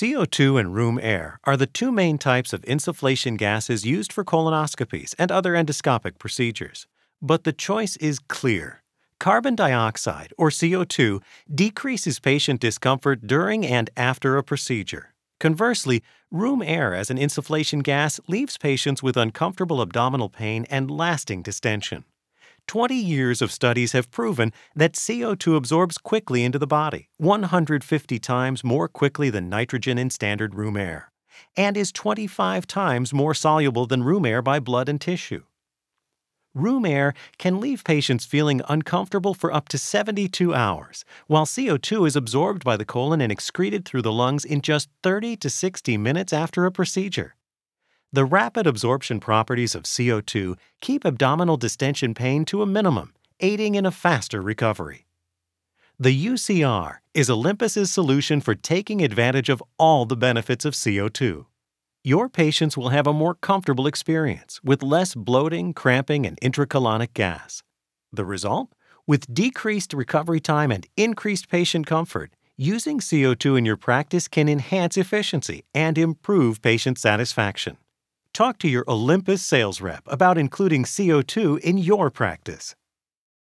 CO2 and room air are the two main types of insufflation gases used for colonoscopies and other endoscopic procedures. But the choice is clear. Carbon dioxide, or CO2, decreases patient discomfort during and after a procedure. Conversely, room air as an insufflation gas leaves patients with uncomfortable abdominal pain and lasting distension. 20 years of studies have proven that CO2 absorbs quickly into the body, 150 times more quickly than nitrogen in standard room air, and is 25 times more soluble than room air by blood and tissue. Room air can leave patients feeling uncomfortable for up to 72 hours, while CO2 is absorbed by the colon and excreted through the lungs in just 30 to 60 minutes after a procedure. The rapid absorption properties of CO2 keep abdominal distension pain to a minimum, aiding in a faster recovery. The UCR is Olympus's solution for taking advantage of all the benefits of CO2. Your patients will have a more comfortable experience with less bloating, cramping, and intracolonic gas. The result? With decreased recovery time and increased patient comfort, using CO2 in your practice can enhance efficiency and improve patient satisfaction. Talk to your Olympus sales rep about including CO2 in your practice.